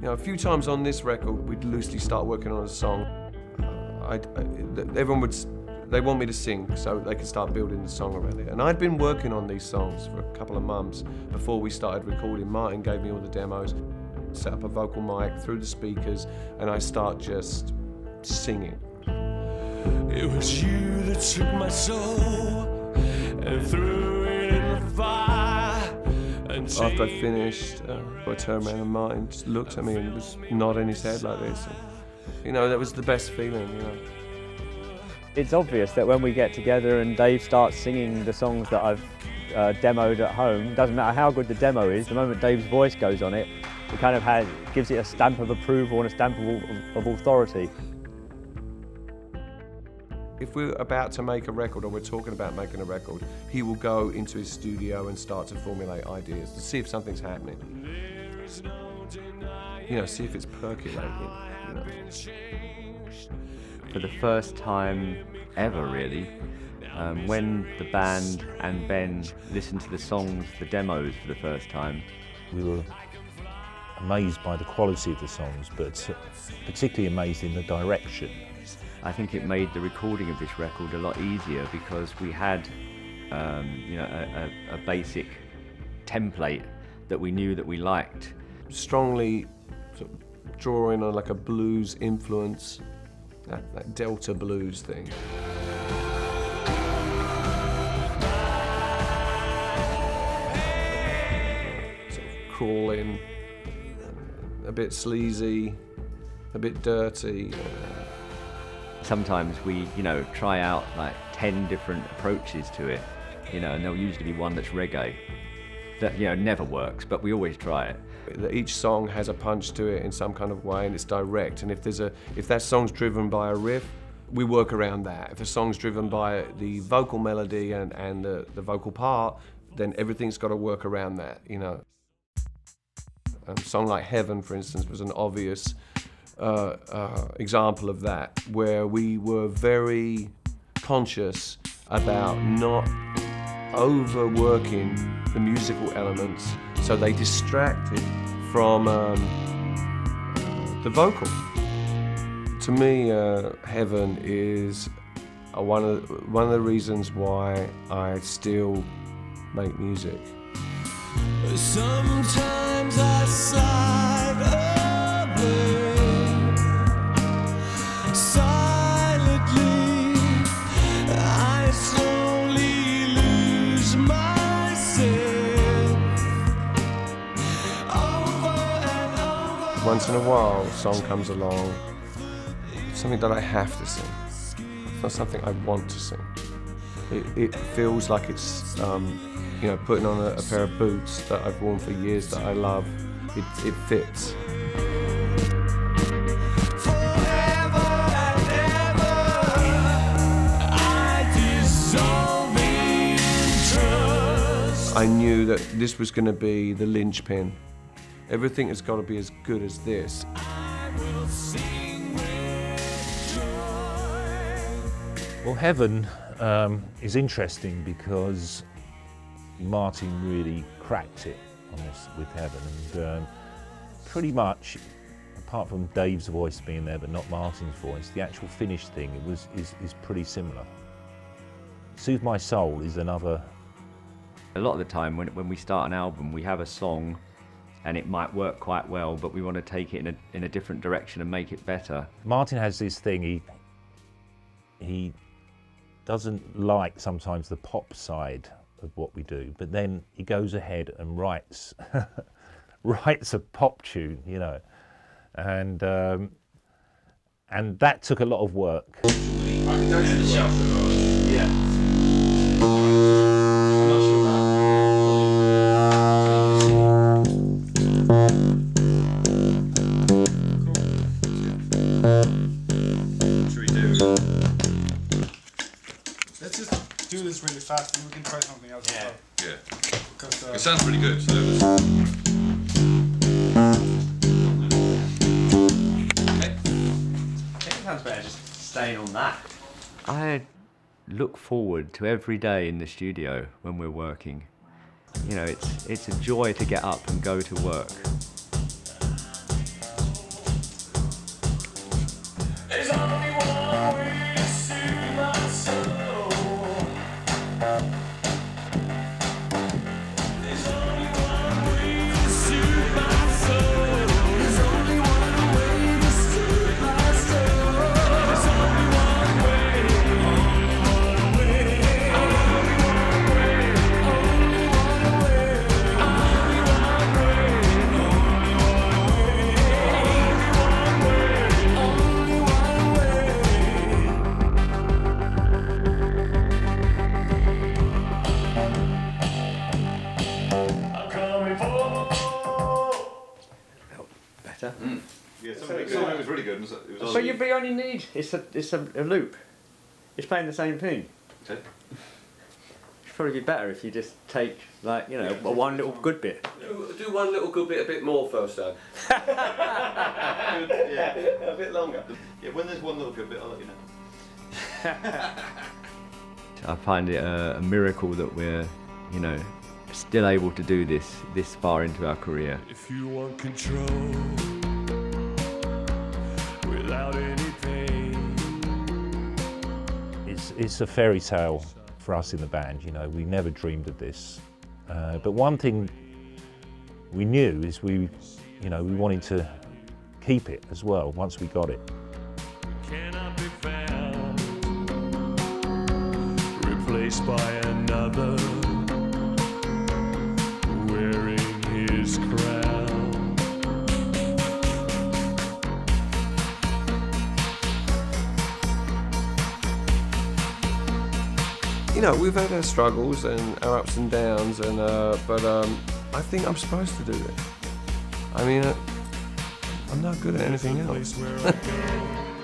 You know, a few times on this record, we'd loosely start working on a song. Uh, I'd, I, everyone would, they want me to sing so they could start building the song around it. And I'd been working on these songs for a couple of months before we started recording. Martin gave me all the demos, set up a vocal mic through the speakers, and I start just singing. It was you that took my soul and threw it in the fire. After I finished, uh, turned around and Martin just looked at me and was nodding his head like this. And, you know, that was the best feeling, you know. It's obvious that when we get together and Dave starts singing the songs that I've uh, demoed at home, doesn't matter how good the demo is, the moment Dave's voice goes on it, it kind of has, gives it a stamp of approval and a stamp of, of authority. If we're about to make a record or we're talking about making a record, he will go into his studio and start to formulate ideas to see if something's happening. You know, see if it's percolating. You know. for the first time ever, really, um, when the band and Ben listened to the songs, the demos for the first time, We were amazed by the quality of the songs, but particularly amazed in the direction. I think it made the recording of this record a lot easier because we had, um, you know, a, a, a basic template that we knew that we liked. Strongly sort of drawing on like a blues influence, that, that Delta blues thing. Sort of crawling, a bit sleazy, a bit dirty. Sometimes we, you know, try out like 10 different approaches to it, you know, and there'll usually be one that's reggae that, you know, never works, but we always try it. each song has a punch to it in some kind of way and it's direct and if there's a if that song's driven by a riff we work around that if the song's driven by the vocal melody and, and the, the vocal part then everything's got to work around that you know a song like heaven for instance was an obvious uh, uh, example of that where we were very conscious about not overworking the musical elements so they distracted from um, the vocal. To me, uh, Heaven is one of the, one of the reasons why I still make music. Sometimes Once in a while, a song comes along, something that I have to sing. It's not something I want to sing. It, it feels like it's, um, you know, putting on a, a pair of boots that I've worn for years that I love. It, it fits. Forever and ever, I dissolve in trust. I knew that this was going to be the linchpin. Everything has got to be as good as this. I will sing with joy. Well, Heaven um, is interesting because Martin really cracked it on this with Heaven, and um, pretty much, apart from Dave's voice being there but not Martin's voice, the actual finished thing it was is, is pretty similar. Soothe My Soul is another A lot of the time when, when we start an album, we have a song and it might work quite well, but we want to take it in a, in a different direction and make it better. Martin has this thing. He he doesn't like sometimes the pop side of what we do, but then he goes ahead and writes writes a pop tune, you know, and um, and that took a lot of work. We just do this really fast and we can try something else. Yeah. Yeah. Because, uh, It sounds pretty good. So let's, It sounds better just staying on that. I look forward to every day in the studio when we're working. You know, it's it's a joy to get up and go to work. Really good. It was, it was But you but you only need it's a it's a, a loop. It's playing the same thing. Okay. It'd probably be better if you just take like you know one little good bit. Do, do one little good bit a bit more first, Dan. yeah. a bit longer. Yeah, when there's one little good bit, I'll let you know. I find it a, a miracle that we're, you know, still able to do this this far into our career. If you want control It's, a fairy tale for us in the band, you know, we never dreamed of this. Uh, but one thing we knew is we, you know, we wanted to keep it as well once we got it. replaced by another You know, we've had our struggles and our ups and downs, and uh, but um, I think I'm supposed to do this. I mean, uh, I'm not good at anything else.